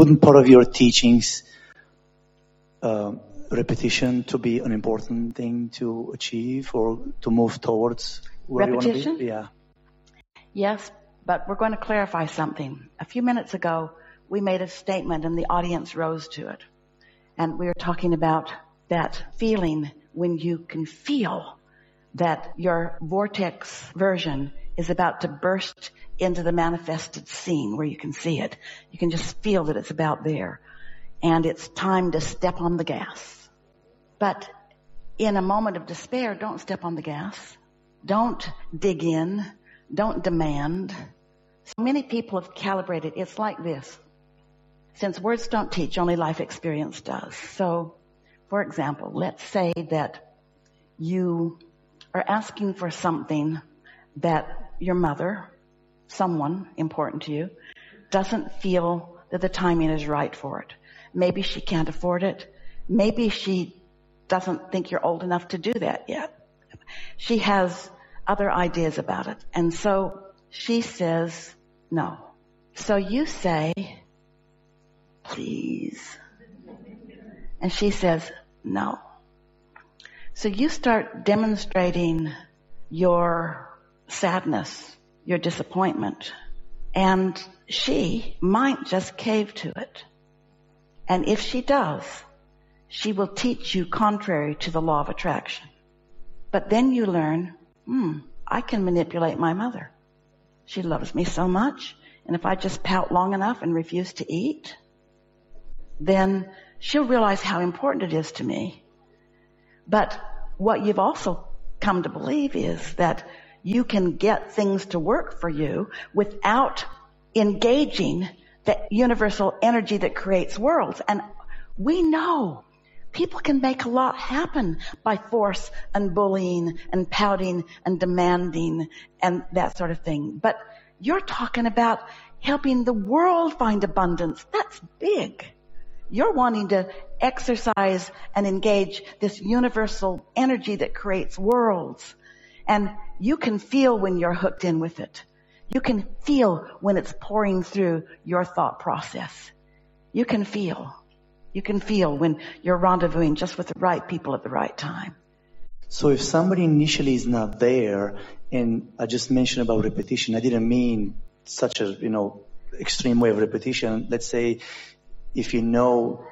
wouldn't part of your teachings uh, repetition to be an important thing to achieve or to move towards where repetition? you want to be? Yeah. Yes, but we're going to clarify something. A few minutes ago, we made a statement and the audience rose to it. And we were talking about that feeling when you can feel that your vortex version is about to burst into the manifested scene where you can see it. You can just feel that it's about there. And it's time to step on the gas. But in a moment of despair, don't step on the gas. Don't dig in. Don't demand. So many people have calibrated. It's like this. Since words don't teach, only life experience does. So, for example, let's say that you are asking for something that your mother, someone important to you, doesn't feel that the timing is right for it. Maybe she can't afford it. Maybe she doesn't think you're old enough to do that yet. She has other ideas about it. And so she says no. So you say, please. And she says no. So you start demonstrating your sadness, your disappointment, and she might just cave to it. And if she does, she will teach you contrary to the law of attraction. But then you learn, hmm, I can manipulate my mother. She loves me so much. And if I just pout long enough and refuse to eat, then she'll realize how important it is to me. But what you've also come to believe is that you can get things to work for you without engaging the universal energy that creates worlds. And we know people can make a lot happen by force and bullying and pouting and demanding and that sort of thing. But you're talking about helping the world find abundance. That's big. You're wanting to exercise and engage this universal energy that creates worlds. And you can feel when you're hooked in with it. You can feel when it's pouring through your thought process. You can feel. You can feel when you're rendezvousing just with the right people at the right time. So if somebody initially is not there, and I just mentioned about repetition, I didn't mean such a, you know, extreme way of repetition. Let's say if you know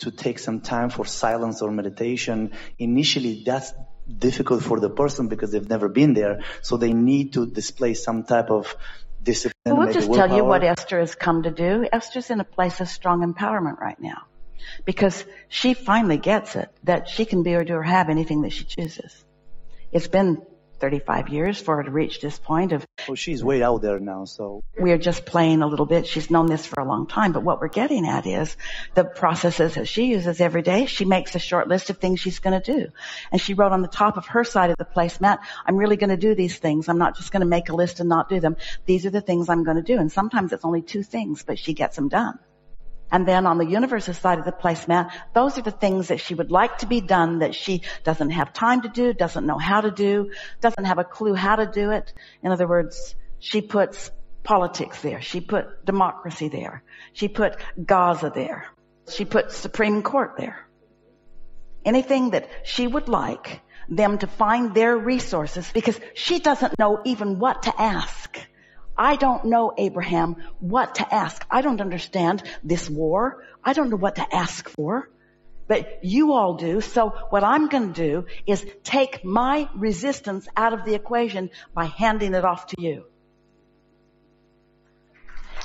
to take some time for silence or meditation, initially that's difficult for the person because they've never been there. So they need to display some type of discipline. Well, we'll just tell you what Esther has come to do. Esther's in a place of strong empowerment right now because she finally gets it that she can be or do or have anything that she chooses. It's been 35 years for her to reach this point of Well, she's way out there now, so we're just playing a little bit. She's known this for a long time, but what we're getting at is the processes that she uses every day. She makes a short list of things she's going to do. And she wrote on the top of her side of the placemat, I'm really going to do these things. I'm not just going to make a list and not do them. These are the things I'm going to do. And sometimes it's only two things, but she gets them done. And then on the universal side of the placemat, those are the things that she would like to be done that she doesn't have time to do, doesn't know how to do, doesn't have a clue how to do it. In other words, she puts politics there. She put democracy there. She put Gaza there. She put Supreme Court there. Anything that she would like them to find their resources because she doesn't know even what to ask. I don't know, Abraham, what to ask. I don't understand this war. I don't know what to ask for. But you all do. So what I'm going to do is take my resistance out of the equation by handing it off to you.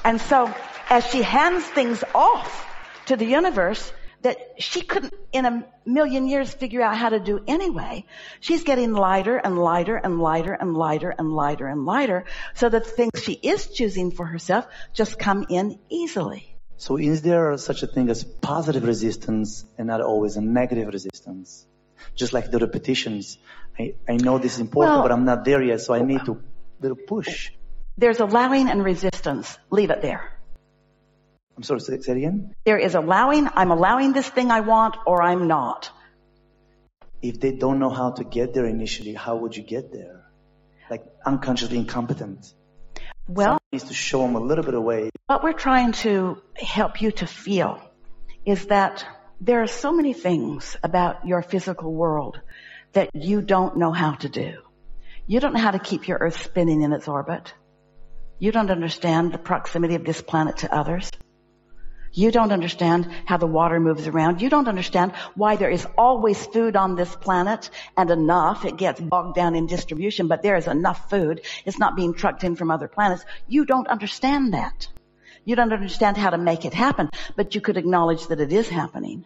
And so as she hands things off to the universe that she couldn't in a million years figure out how to do anyway, she's getting lighter and lighter and lighter and lighter and lighter and lighter so that the things she is choosing for herself just come in easily. So is there such a thing as positive resistance and not always a negative resistance? Just like the repetitions. I, I know this is important, Well- but I'm not there yet, so I need to little push. There's allowing and resistance. Leave it there. I'm sorry, say, say it again? There is allowing, I'm allowing this thing I want or I'm not. If they don't know how to get there initially, how would you get there? Like unconsciously incompetent. Well, needs to show them a little bit of way. what we're trying to help you to feel is that there are so many things about your physical world that you don't know how to do. You don't know how to keep your earth spinning in its orbit. You don't understand the proximity of this planet to others. You don't understand how the water moves around. You don't understand why there is always food on this planet and enough. It gets bogged down in distribution, but there is enough food. It's not being trucked in from other planets. You don't understand that. You don't understand how to make it happen, but you could acknowledge that it is happening.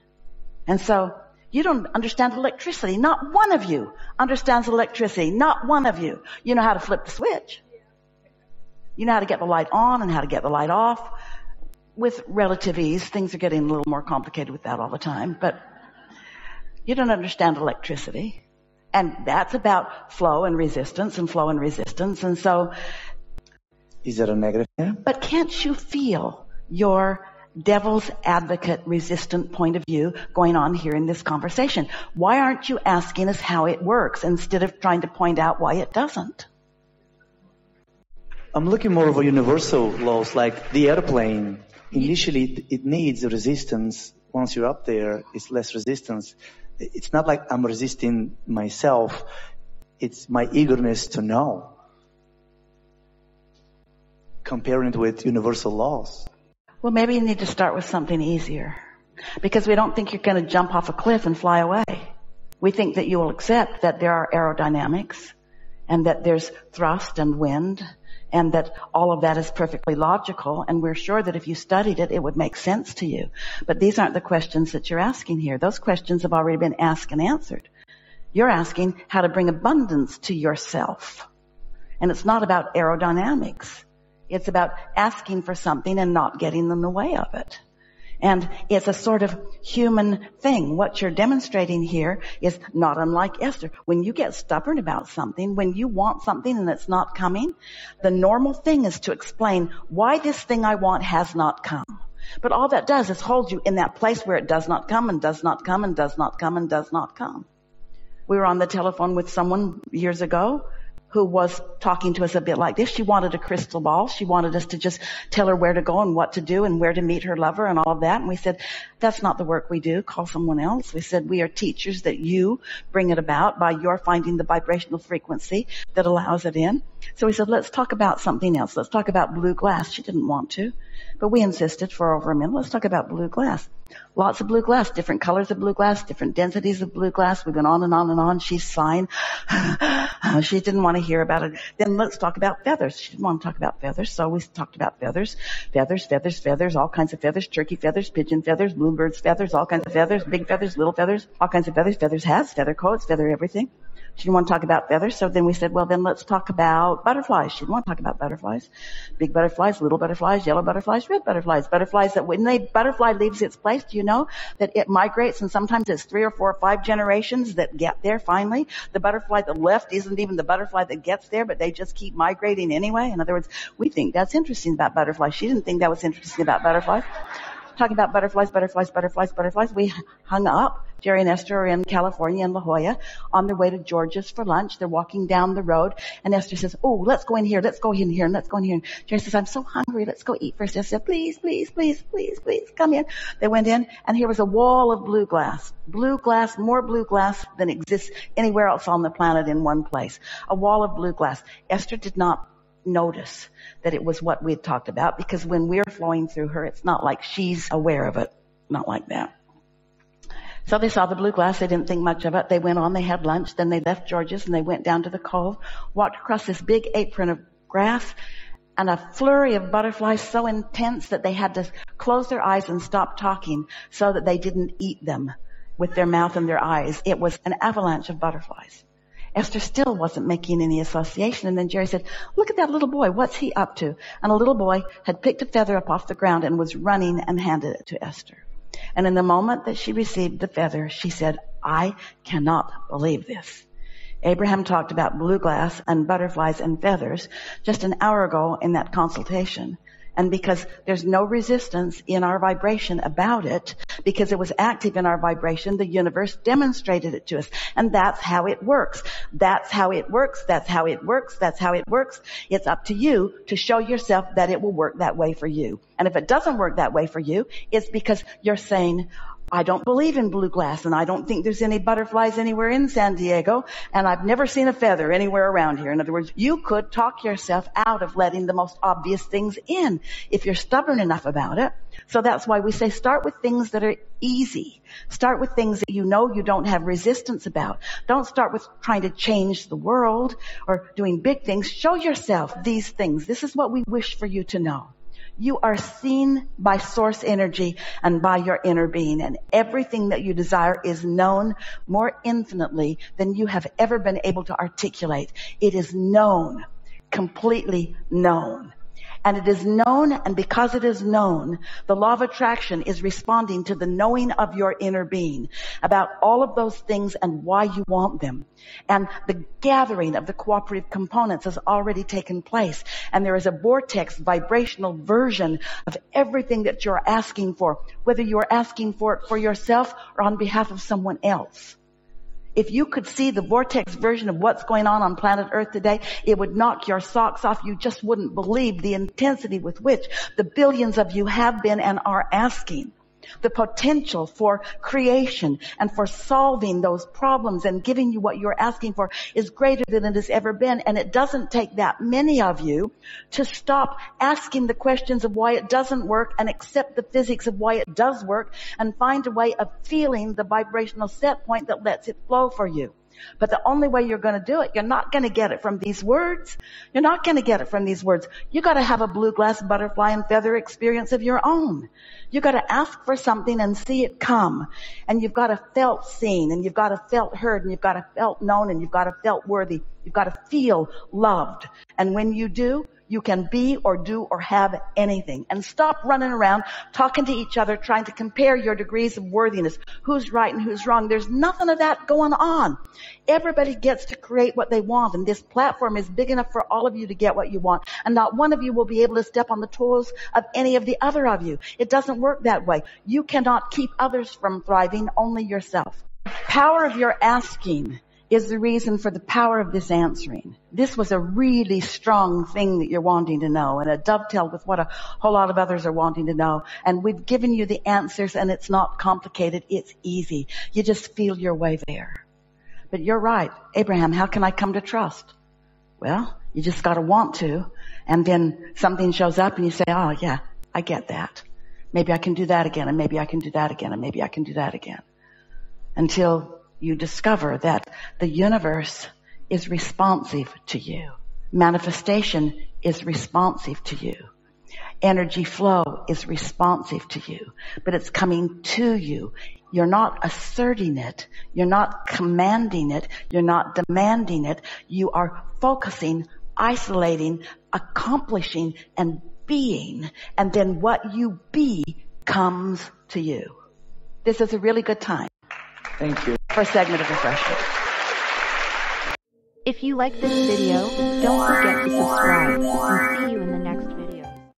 And so you don't understand electricity. Not one of you understands electricity. Not one of you. You know how to flip the switch. You know how to get the light on and how to get the light off. With relative ease, things are getting a little more complicated with that all the time, but you don't understand electricity. And that's about flow and resistance and flow and resistance. And so, Is that a negative? Yeah. but can't you feel your devil's advocate resistant point of view going on here in this conversation? Why aren't you asking us how it works instead of trying to point out why it doesn't? I'm looking more of a universal laws like the airplane. Initially, it- it needs resistance. Once you're up there, it's less resistance. It's not like I'm resisting myself. It's my eagerness to know. Comparing it with universal laws. Well, maybe you need to start with something easier. Because we don't think you're going to jump off a cliff and fly away. We think that you will accept that there are aerodynamics and that there's thrust and wind and that all of that is perfectly logical and we're sure that if you studied it, it would make sense to you. But these aren't the questions that you're asking here. Those questions have already been asked and answered. You're asking how to bring abundance to yourself. And it's not about aerodynamics. It's about asking for something and not getting in the way of it. And it's a sort of human thing. What you're demonstrating here is not unlike Esther. When you get stubborn about something, when you want something and it's not coming, the normal thing is to explain why this thing I want has not come. But all that does is hold you in that place where it does not come and does not come and does not come and does not come. We were on the telephone with someone years ago who was talking to us a bit like this. She wanted a crystal ball. She wanted us to just tell her where to go and what to do and where to meet her lover and all of that. And we said, that's not the work we do. Call someone else. We said, we are teachers that you bring it about by your finding the vibrational frequency that allows it in. So we said, let's talk about something else. Let's talk about blue glass. She didn't want to, but we insisted for over a minute. Let's talk about blue glass. Lots of blue glass, different colors of blue glass, different densities of blue glass. We went on and on and on. She's sighing. she didn't want to hear about it. Then let's talk about feathers. She didn't want to talk about feathers, so we talked about feathers. Feathers, feathers, feathers, all kinds of feathers, turkey feathers, pigeon feathers, bluebirds feathers, all kinds of feathers, big feathers, little feathers, all kinds of feathers. Feathers hats, feather coats, feather everything. She didn't want to talk about feathers, so then we said, well then let's talk about butterflies. She didn't want to talk about butterflies. Big butterflies, little butterflies, yellow butterflies, red butterflies, butterflies that when they butterfly leaves its place, do you know that it migrates and sometimes it's three or four or five generations that get there finally? The butterfly that left isn't even the butterfly that gets there, but they just keep migrating anyway. In other words, we think that's interesting about butterflies. She didn't think that was interesting about butterflies talking about butterflies, butterflies, butterflies, butterflies. We hung up. Jerry and Esther are in California in La Jolla on their way to George's for lunch. They're walking down the road and Esther says, Oh, let's go in here. Let's go in here and let's go in here. Jerry says, I'm so hungry. Let's go eat first. Esther said, please, please, please, please, please come in. They went in and here was a wall of blue glass. Blue glass, more blue glass than exists anywhere else on the planet in one place. A wall of blue glass. Esther did not notice that it was what we had talked about because when we're flowing through her, it's not like she's aware of it. Not like that. So they saw the blue glass. They didn't think much of it. They went on. They had lunch. Then they left George's and they went down to the cove, walked across this big apron of grass and a flurry of butterflies so intense that they had to close their eyes and stop talking so that they didn't eat them with their mouth and their eyes. It was an avalanche of butterflies. Esther still wasn't making any association. And then Jerry said, look at that little boy. What's he up to? And a little boy had picked a feather up off the ground and was running and handed it to Esther. And in the moment that she received the feather, she said, I cannot believe this. Abraham talked about blue glass and butterflies and feathers just an hour ago in that consultation. And because there's no resistance in our vibration about it, because it was active in our vibration, the universe demonstrated it to us. And that's how it works. That's how it works. That's how it works. That's how it works. It's up to you to show yourself that it will work that way for you. And if it doesn't work that way for you, it's because you're saying, I don't believe in blue glass and I don't think there's any butterflies anywhere in San Diego and I've never seen a feather anywhere around here. In other words, you could talk yourself out of letting the most obvious things in if you're stubborn enough about it. So that's why we say start with things that are easy. Start with things that you know you don't have resistance about. Don't start with trying to change the world or doing big things. Show yourself these things. This is what we wish for you to know. You are seen by source energy and by your inner being and everything that you desire is known more infinitely than you have ever been able to articulate. It is known, completely known. And it is known, and because it is known, the law of attraction is responding to the knowing of your inner being about all of those things and why you want them. And the gathering of the cooperative components has already taken place. And there is a vortex vibrational version of everything that you're asking for, whether you're asking for it for yourself or on behalf of someone else. If you could see the vortex version of what's going on on planet Earth today, it would knock your socks off. You just wouldn't believe the intensity with which the billions of you have been and are asking the potential for creation and for solving those problems and giving you what you're asking for is greater than it has ever been. And it doesn't take that many of you to stop asking the questions of why it doesn't work and accept the physics of why it does work and find a way of feeling the vibrational set point that lets it flow for you. But the only way you're going to do it, you're not going to get it from these words. You're not going to get it from these words. You got to have a blue glass butterfly and feather experience of your own. You got to ask for something and see it come. And you've got to felt seen and you've got to felt heard and you've got to felt known and you've got to felt worthy. You've got to feel loved. And when you do, you can be or do or have anything. And stop running around talking to each other, trying to compare your degrees of worthiness. Who's right and who's wrong. There's nothing of that going on. Everybody gets to create what they want and this platform is big enough for all of you to get what you want. And not one of you will be able to step on the toes of any of the other of you. It doesn't work that way. You cannot keep others from thriving, only yourself. Power of your asking is the reason for the power of this answering. This was a really strong thing that you're wanting to know and it dovetailed with what a whole lot of others are wanting to know. And we've given you the answers and it's not complicated. It's easy. You just feel your way there. But you're right. Abraham, how can I come to trust? Well, you just gotta want to. And then something shows up and you say, oh yeah, I get that. Maybe I can do that again and maybe I can do that again and maybe I can do that again. Until you discover that the universe is responsive to you. Manifestation is responsive to you. Energy flow is responsive to you, but it's coming to you. You're not asserting it. You're not commanding it. You're not demanding it. You are focusing, isolating, accomplishing, and being. And then what you be comes to you. This is a really good time. Thank you. For a segment of refreshment. If you like this video, don't forget to subscribe and see you in the next